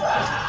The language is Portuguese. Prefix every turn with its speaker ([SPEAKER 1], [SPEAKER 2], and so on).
[SPEAKER 1] Ah!